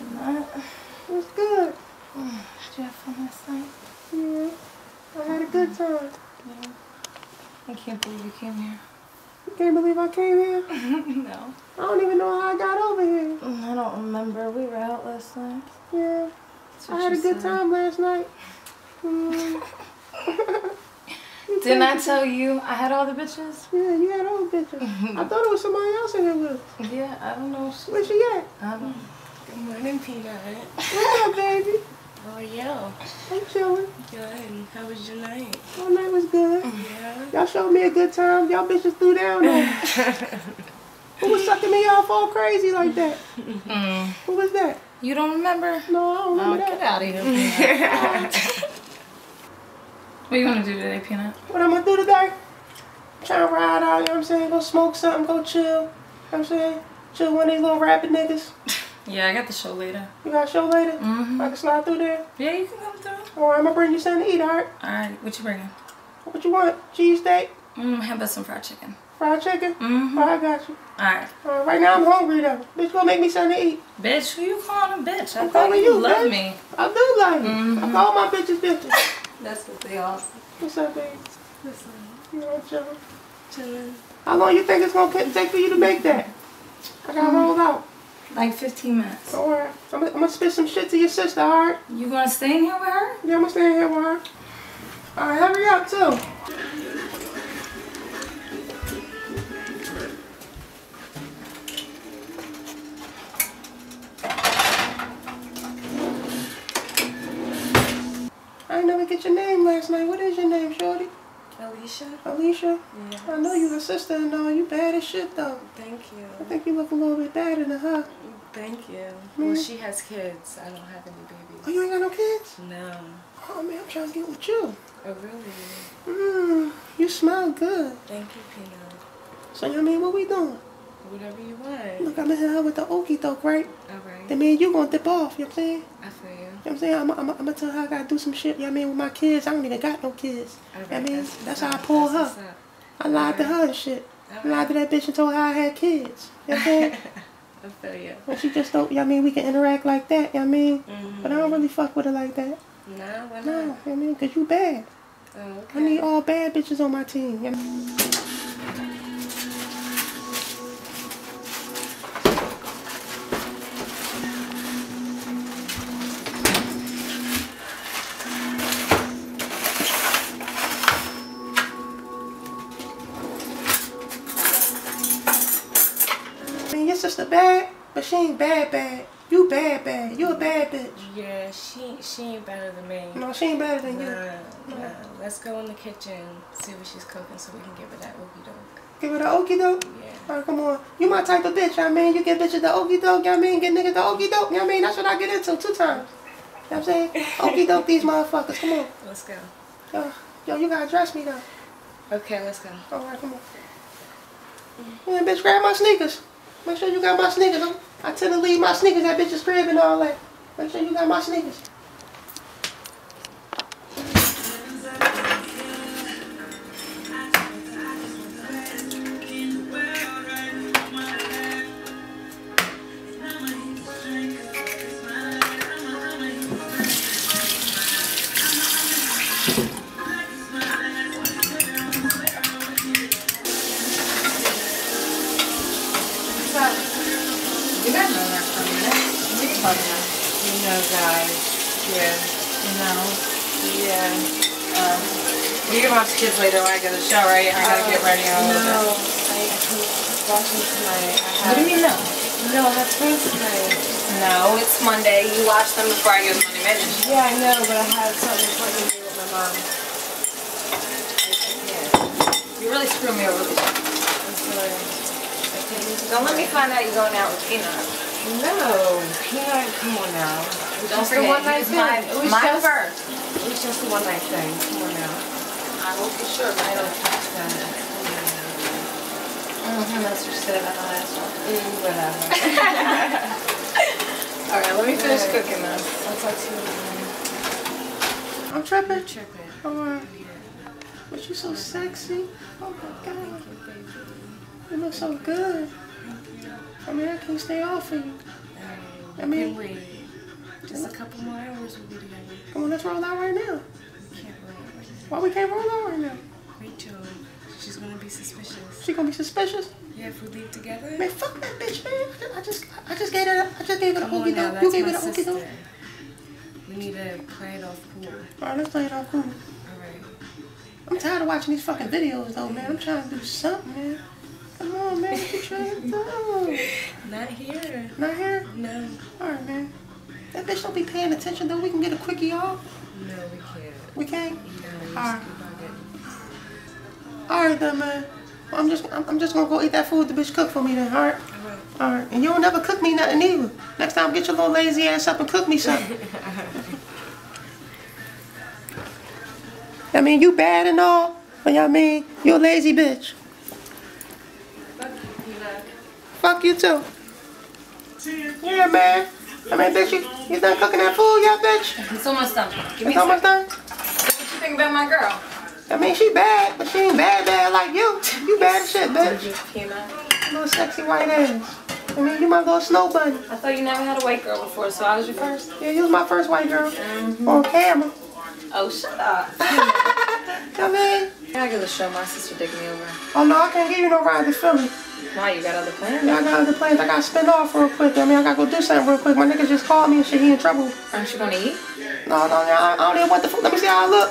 Peanut. It was good. Did you have fun last night? Yeah. I had a good time. Yeah. I can't believe you came here. You can't believe I came here? no. I don't even know how I got over here. I don't remember. We were out last night. Yeah. I had a good said. time last night. Mm. Didn't I tell you I had all the bitches? Yeah, you had all the bitches. I thought it was somebody else in here with us. Yeah, I don't know. Where she at? I don't Good morning, Peanut. What's up, baby? How are you? I'm chilling. Good. How was your night? My night was good. Yeah. Y'all showed me a good time. Y'all bitches threw down there. Who was sucking me off all crazy like that? Mm. Who was that? You don't remember? No, I don't Oh, remember get that. out of here, Peanut. what you gonna do today, Peanut? What I'm gonna do today? Trying to ride out, you know what I'm saying? Go smoke something, go chill. You know what I'm saying? Chill one of these little rapid niggas. Yeah, I got the show later. You got a show later? Mm-hmm. I can slide through there. Yeah, you can come through. Alright, I'm gonna bring you something to eat, alright? Alright, what you bringing? What you want? Cheesesteak? Mm, how about some fried chicken? Fried chicken? Mm-hmm. Alright, I got you. Alright. Alright, right now I'm hungry though. Bitch, go make me something to eat. Bitch, who you calling a bitch? I I'm calling you you, loved bitch. me. I do love you. I Mhm. call my bitches bitches. That's what they all say. What's up, baby? Listen, You know, chillin'. chilling. How long you think it's gonna take for you to make that? I gotta roll out. Like 15 minutes. Don't worry. I'm gonna, I'm gonna spit some shit to your sister, alright? You gonna stay in here with her? Yeah, I'm gonna stay in here with her. Alright, hurry up too. I never get your name last night. What is your name, Shorty? Alicia? Alicia? Yes. I know you're a sister and all. You bad as shit though. Thank you. I think you look a little bit better than her. Thank you. Mhm. Well, she has kids. I don't have any babies. Oh, you ain't got no kids? No. Oh man, I'm trying to get with you. Oh, really? Mmm, you smell good. Thank you, Peanut. So you know I mean? What we doing? Whatever you want. Look, I'm in here with the okie doke, right? All right. Then me and you gonna dip off, you know what I'm saying? I feel you. You know what I'm saying? I'm, I'm, I'm gonna tell her I gotta do some shit, you know what I mean, with my kids. I don't even got no kids. All You know what I mean? what's That's how I pulled her. I lied to her and shit. I All lied to that bitch and told her I had kids. You know what I'm saying? I feel you. and she just don't, you know what I mean? We can interact like that, you know what I mean? Mm-hmm. But I don't really fuck with her like that. No, why No, not? you know what I mean? Cause you bad. Oh, okay. I need all bad bitches on my team. You know? She ain't bad bad. You bad bad. You a bad bitch. Yeah, she she ain't better than me. No, she ain't better than you. Nah, nah. Let's go in the kitchen, see what she's cooking, so we can give her that okey doke. Give her the okie doke. Yeah. Alright, come on. You my type of bitch, I mean? You get bitches the okie doke, you know what I mean? Get niggas the okie doke, you know what I mean? That's what I get into two times. You know what I'm saying? Okie doke these motherfuckers, come on. Let's go. Yo, yo, you gotta dress me though. Okay, let's go. Alright, come on. Yeah, bitch, grab my sneakers. Make sure you got my sneakers. I'm, I tend to leave my sneakers at bitch's crib and all that. Make sure you got my sneakers. Guys. Yeah. You know. Yeah. Um, you can watch the kids later when I get a show, right? I gotta get ready on a No. I can't watching tonight. I What do you mean no? No, I have plans tonight. No, it's Monday. You watch them before I get Monday Minute. Yeah, I know, but I have something important to do with my mom. I. You really screw me over. I'm sorry. Do Don't let me find out you're going out with Peanut. No, Peanut, come on now. It was Don't just a forget, one night thing. my, it was my just, first. It was just a one night thing. Come on now. I won't be sure, but I don't. No, no, Mm-hmm, that's what you said about the last one. Mm, whatever. Alright, let me finish Alright. cooking then. I'll talk to you later. I'm tripping. You're tripping. Alright. But you're so sexy. Oh my god. You look so good. I mean, I can't stay off of you. I mean, Can't wait. Just a couple more hours we'll be together. come on, let's roll out right now. Can't wait. Why we can't roll out right now? Rachel, she's gonna be suspicious. She gonna be suspicious? Yeah, if we leave together. Man, fuck that bitch, man. I just, I just gave it, I just gave Come on hooky now. You gave a hooky doke. sister. We need to play it off cool. All right, let's play it off cool. Alright. I'm tired of watching these fucking videos, though, man. I'm trying to do something, man. Come on, man. What you trying to do? Not here. Not here? No. All right, man. That bitch don't be paying attention, though. We can get a quickie off. No, we can't. We can't? No, Alright. keep bugging. All right, then, man. Well, I'm just, I'm, I'm just gonna go eat that food the bitch cooked for me, then. All right? Alright. All right. And you don't never cook me nothing either. Next time, get your little lazy ass up and cook me something. I mean, you bad and all, but I mean, you a lazy bitch. Fuck you Fuck you too. Yeah, man. I mean, bitch, you, you done cooking that food yet, bitch? It's almost done. Give me It's almost done? What you think about my girl? I mean, she bad, but she ain't bad bad like you. You bad as shit, bitch. Little sexy white ass. I mean, you my little snow bunny. I thought you never had a white girl before, so I was your first. Yeah, you was my first white girl. Mm-hmm. On camera. Oh, shut up. I mean, I gotta show my sister dig me over. oh no, I can't give you no ride to Philly. Why, you got other plans? Yeah, I got other plans. I gotta spin off real quick. I mean, I gotta go do something real quick. My nigga just called me and shit. He in trouble. Aren't you gonna eat? No, no, no. I, don't even want the food. Let me see how I look.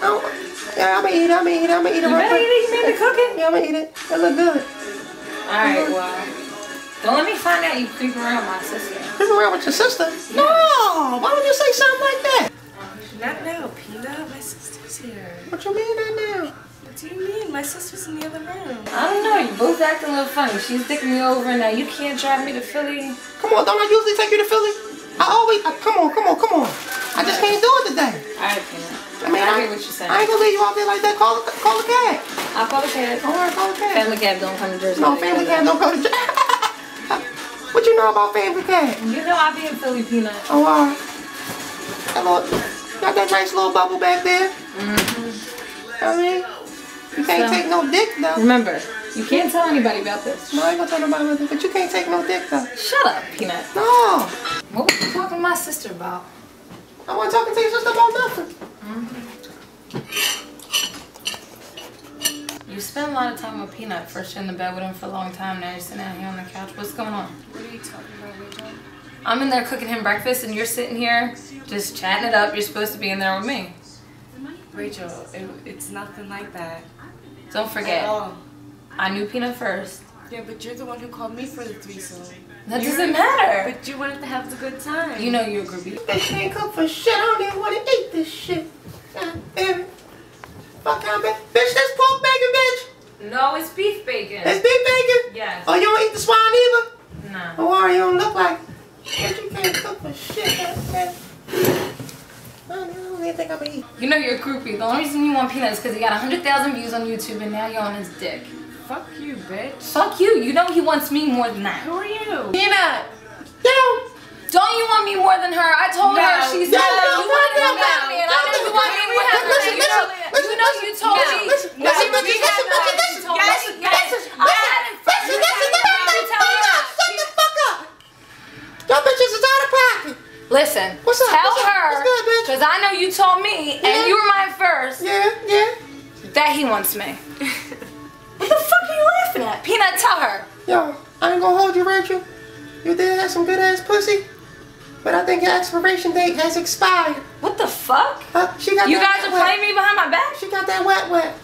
I yeah, I'm gonna eat it. I'm gonna eat it. I'm gonna eat it You real better quick. eat it. You me cook it. Yeah, I'm gonna eat it. It look good. Alright, well. Don't let me find out you creep around my sister. Creep around with your sister? No. Why would you say something like that? Oh, not now, Peanut. My sister's here. What you mean that now? What do you mean? My sister's in the other room. I don't know. You both acting a little funny. She's dicking me over now. You can't drive me to Philly. Come on, don't I usually take you to Philly? I always. I, come on, come on, come on. I just can't do it today. Alright, Peanut. I mean, I I, hear what you're saying. I ain't gonna leave you out there like that. Call, a- call a cab. I'll call the cab. All right, call a cab. Family cab don't come to Jersey. No, family cab don't come to jail. what you know about family cab? You know I be in Philly, Peanut. Oh, all right. That little, got that nice little bubble back there. Mm-hmm. I mean, you can't So- take no dick though. Remember, you can't tell anybody about this. No, I ain't gonna tell nobody about this, but you can't take no dick though. Shut up, Peanut. No, What were you talking to my sister about? I wasn't talking to your sister about nothing. Mm-hmm. You spend a lot of time with Peanut. First you're in the bed with him for a long time. Now you're sitting out here on the couch. What's going on? What are you talking about, Rachel? I'm in there cooking him breakfast, and you're sitting here just chatting it up. You're supposed to be in there with me. Rachel, it, it's nothing like that. Don't forget. I knew Peanut first. Yeah, but you're the one who called me for the threesome. That You're- doesn't matter. But you wanted to have the good time. You know you're a groupie. Bitch can't cook for shit. I don't even want to eat this shit. God damn it. Fuck out, bitch. Bitch, this pork bacon, bitch. No, it's beef bacon. It's beef bacon. Yes. Oh, you don't eat the swine either? Nah. Oh, why you don't look like? Bitch, you can't cook for shit. God damn. I don't, I don't even think I'm gonna eat. You know you're a groupie. The only reason you want Peanut is because he got 100,000 views on YouTube, and now you're on his dick. Fuck you, bitch. Fuck you. You know he wants me more than that. Who are you? Peanut. Yo, Don't you want me more than her? I told No. her you told me, Yeah. and you were mine first, Yeah, yeah. that he wants me. what the fuck are you laughing at? Peanut, tell her. Yo, I ain't gonna hold you, Rachel. You did have some good ass pussy, but I think your expiration date has expired. What the fuck? Huh? She got You that guys are wet, playing me behind my back? She got that wet wet.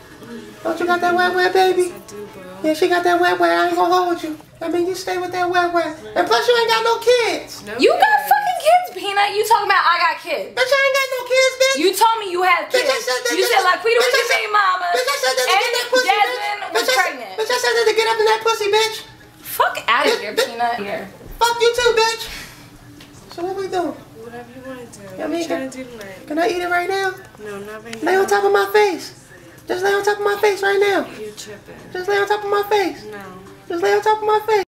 Don't you got that wet wet, baby? I do, bro. Yeah, she got that wet wet. I ain't gonna hold you. I mean, you stay with that wet wet. And plus, you ain't got no kids. No You got kids. fucking kids, Peanut. You talking about I got kids. Bitch, I ain't got no kids, bitch. You told me you had Bitch, kids. I said that- You said like Peter was bitch, I your baby mama. Bitch, I said that to and get that pussy, Jasmine bitch. was Bitch, I said- pregnant. Bitch, I said that to get up in that pussy, bitch. Fuck out of here, Bitch, bitch. Peanut. Here. Fuck you too, bitch. So what we doing? Whatever you want to do. Yeah, what me you trying too. to do tonight? Can I eat it right now? No, not right now. Lay on top of my face. Just lay on top of my face right now. You're tripping. Just lay on top of my face. No. Just lay on top of my face.